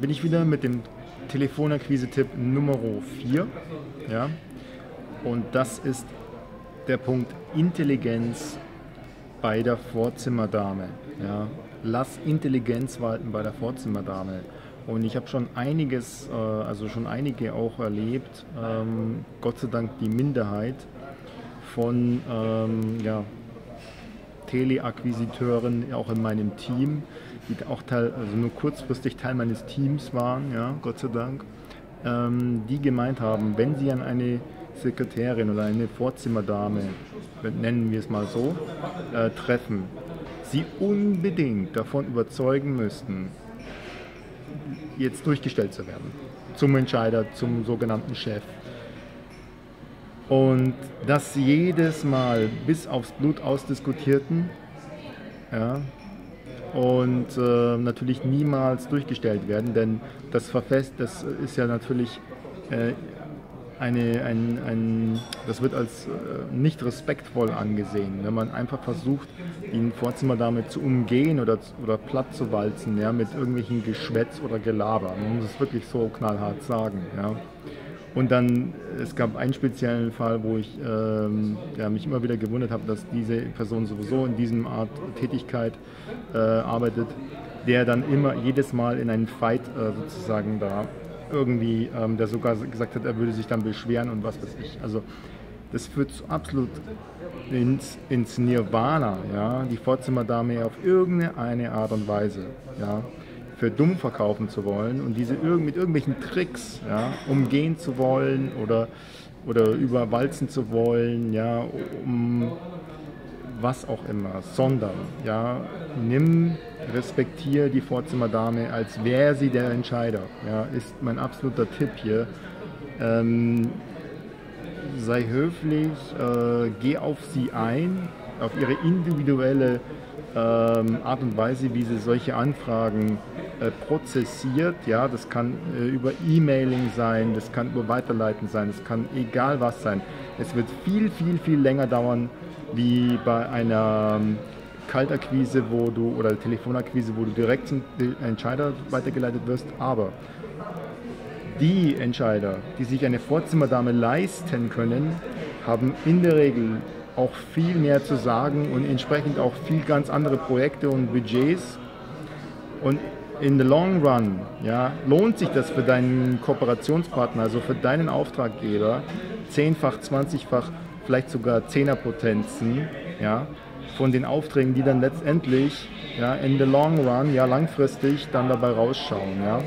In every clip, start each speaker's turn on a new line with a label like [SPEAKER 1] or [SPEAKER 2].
[SPEAKER 1] bin ich wieder mit dem Telefonakquise-Tipp Nummer 4. Ja? Und das ist der Punkt Intelligenz bei der Vorzimmerdame. Ja? Lass Intelligenz walten bei der Vorzimmerdame. Und ich habe schon einiges, äh, also schon einige auch erlebt, ähm, Gott sei Dank die Minderheit von ähm, ja, Teleakquisiteuren auch in meinem Team, die auch teil, also nur kurzfristig Teil meines Teams waren, ja, Gott sei Dank, ähm, die gemeint haben, wenn sie an eine Sekretärin oder eine Vorzimmerdame, nennen wir es mal so, äh, treffen, sie unbedingt davon überzeugen müssten, jetzt durchgestellt zu werden. Zum Entscheider, zum sogenannten Chef. Und das jedes Mal bis aufs Blut ausdiskutierten. Ja, und äh, natürlich niemals durchgestellt werden, denn das Verfest, das ist ja natürlich äh, eine, ein, ein, das wird als äh, nicht respektvoll angesehen, wenn man einfach versucht, die Vorzimmerdame zu umgehen oder, oder platt zu walzen, ja, mit irgendwelchen Geschwätz oder Gelaber. Man muss es wirklich so knallhart sagen. Ja. Und dann, es gab einen speziellen Fall, wo ich ähm, ja, mich immer wieder gewundert habe, dass diese Person sowieso in diesem Art Tätigkeit äh, arbeitet, der dann immer jedes Mal in einen Fight äh, sozusagen da irgendwie, ähm, der sogar gesagt hat, er würde sich dann beschweren und was weiß ich. Also das führt absolut ins, ins Nirvana, ja, die Vorzimmerdame auf irgendeine Art und Weise, ja, für dumm verkaufen zu wollen und diese mit irgendwelchen Tricks, ja, umgehen zu wollen oder, oder überwalzen zu wollen, ja, um was auch immer, sondern ja, nimm, respektiere die Vorzimmerdame, als wäre sie der Entscheider. Ja, ist mein absoluter Tipp hier. Ähm, sei höflich, äh, geh auf sie ein, auf ihre individuelle ähm, Art und Weise, wie sie solche Anfragen prozessiert. Ja, das kann äh, über E-Mailing sein, das kann über Weiterleiten sein, das kann egal was sein. Es wird viel, viel, viel länger dauern, wie bei einer ähm, Kaltakquise, wo du oder Telefonakquise, wo du direkt zum Entscheider weitergeleitet wirst. Aber die Entscheider, die sich eine Vorzimmerdame leisten können, haben in der Regel auch viel mehr zu sagen und entsprechend auch viel ganz andere Projekte und Budgets. Und in the long run ja, lohnt sich das für deinen Kooperationspartner, also für deinen Auftraggeber, zehnfach, zwanzigfach, vielleicht sogar Zehnerpotenzen ja, von den Aufträgen, die dann letztendlich ja, in the long run, ja langfristig dann dabei rausschauen. Ja.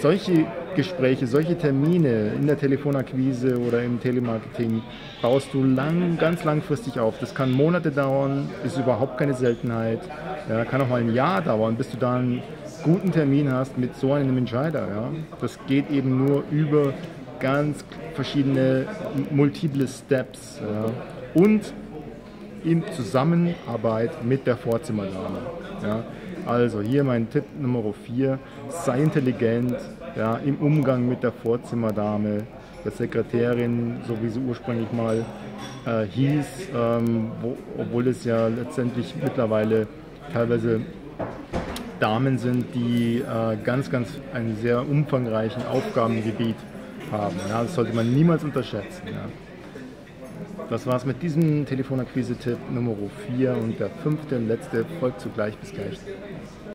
[SPEAKER 1] Solche Gespräche, solche Termine in der Telefonakquise oder im Telemarketing baust du lang, ganz langfristig auf. Das kann Monate dauern, ist überhaupt keine Seltenheit. Ja, kann auch mal ein Jahr dauern, bis du da einen guten Termin hast mit so einem Entscheider. Ja. Das geht eben nur über ganz verschiedene multiple Steps ja. und in Zusammenarbeit mit der Vorzimmerdame. Ja. Also hier mein Tipp Nummer 4, sei intelligent ja, im Umgang mit der Vorzimmerdame, der Sekretärin, so wie sie ursprünglich mal äh, hieß, ähm, wo, obwohl es ja letztendlich mittlerweile teilweise Damen sind, die äh, ganz, ganz einen sehr umfangreichen Aufgabengebiet haben. Ja, das sollte man niemals unterschätzen. Ja. Das war's mit diesem Telefonakquise-Tipp Nummer 4 und der fünfte und letzte folgt zugleich. Bis gleich.